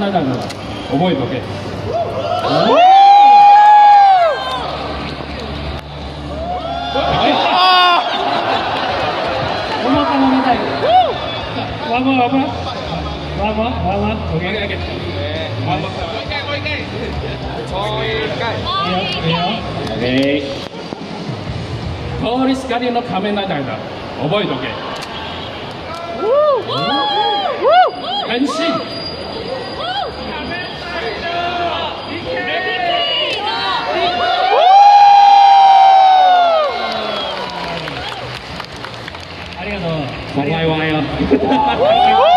メラダーだ覚えとけ。思ったのみたいワンワンワンワンワンモオッケーオッケーワンもう一回もう一回もう一回いいよいいよ通りすがりの仮面ライダーだ覚えとけ変身ありがとう。お前はよ。